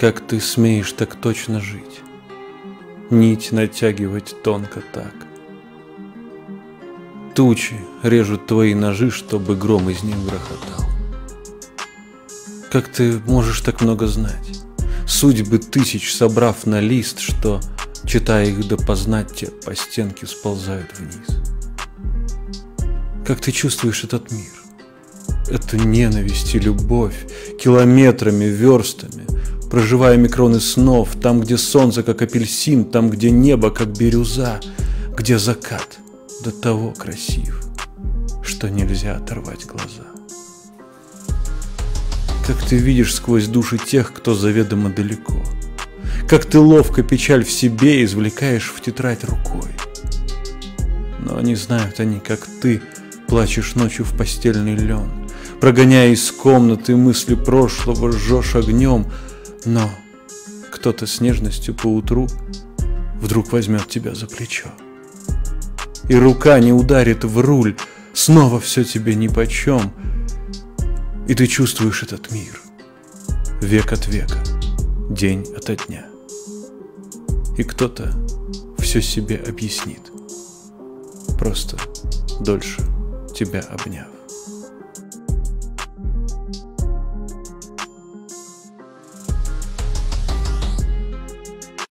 Как ты смеешь так точно жить? Нить натягивать тонко так. Тучи режут твои ножи, чтобы гром из них грохотал. Как ты можешь так много знать? Судьбы тысяч собрав на лист, что, читая их допознать, те по стенке сползают вниз. Как ты чувствуешь этот мир? Эту ненависть и любовь, километрами, верстами, проживая микроны снов, там, где солнце, как апельсин, там, где небо, как бирюза, где закат до того красив, что нельзя оторвать глаза. Как ты видишь сквозь души тех, кто заведомо далеко. Как ты ловко печаль в себе извлекаешь в тетрадь рукой. Но не знают они, как ты плачешь ночью в постельный лен, Прогоняя из комнаты мысли прошлого, жжешь огнем, Но кто-то с нежностью поутру вдруг возьмет тебя за плечо. И рука не ударит в руль, снова все тебе нипочем, и ты чувствуешь этот мир Век от века, день ото дня. И кто-то все себе объяснит Просто дольше тебя обняв